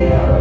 Yeah.